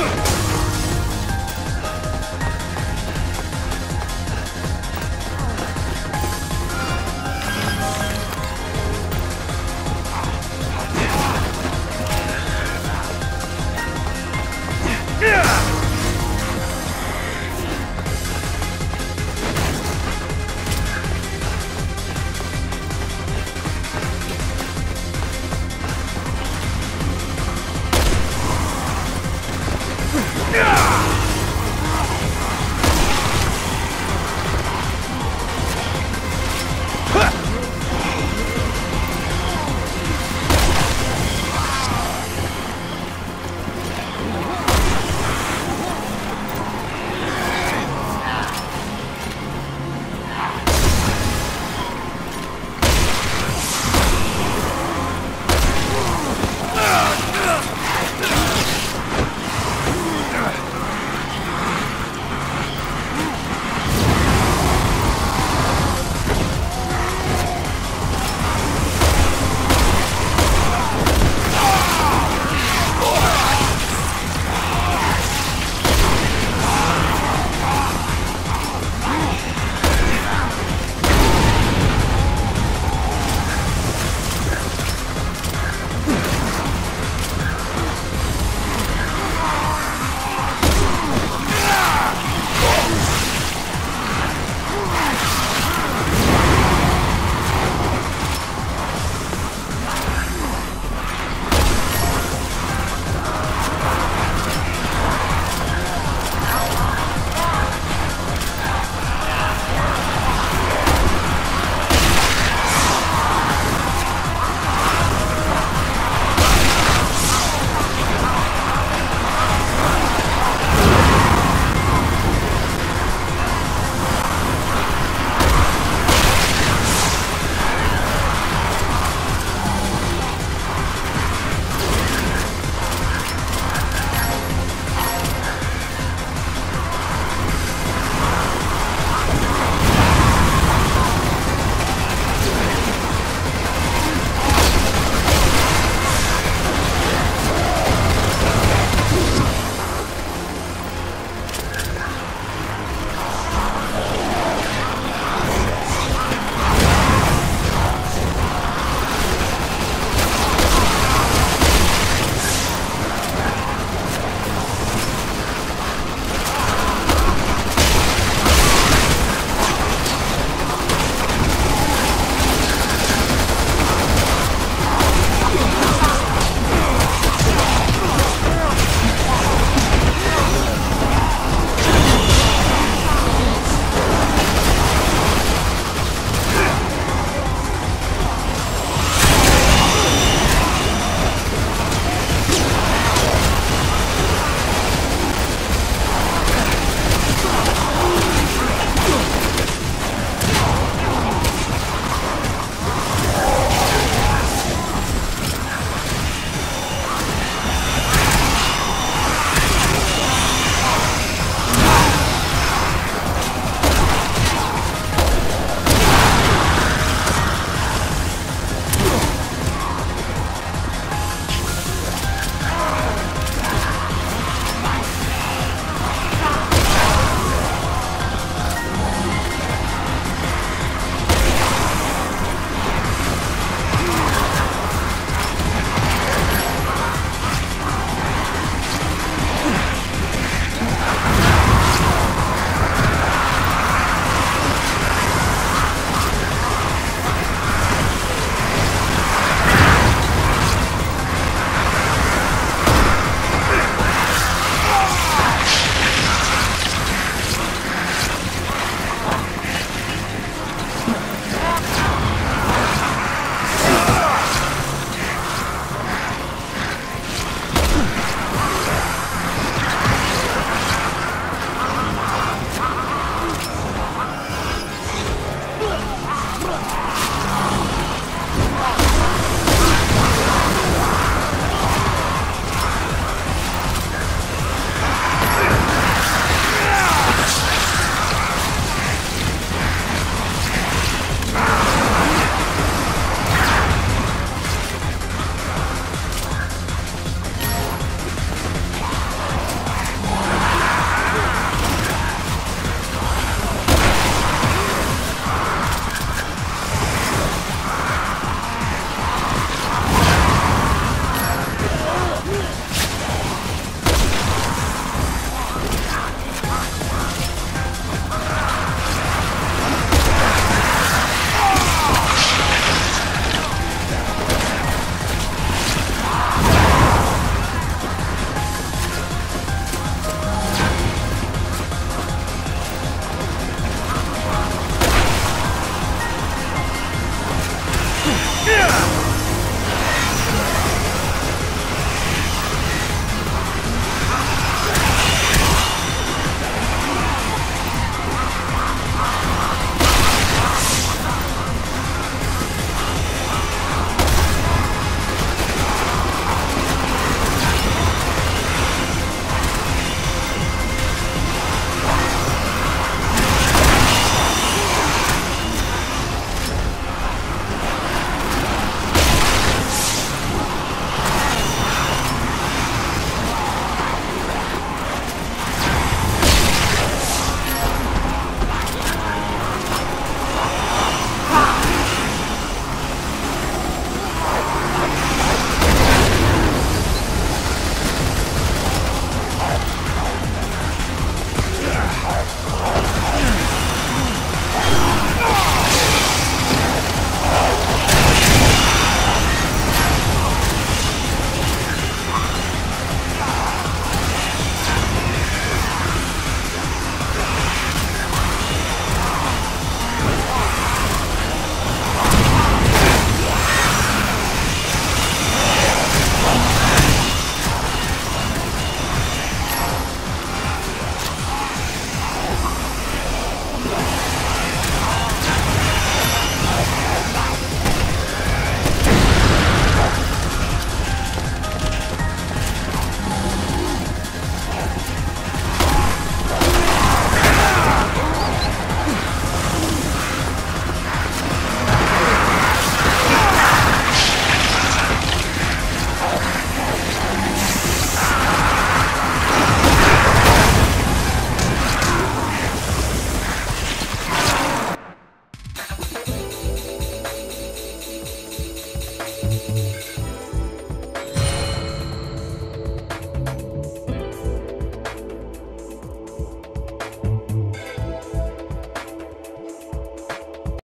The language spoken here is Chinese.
Huh! 啊啊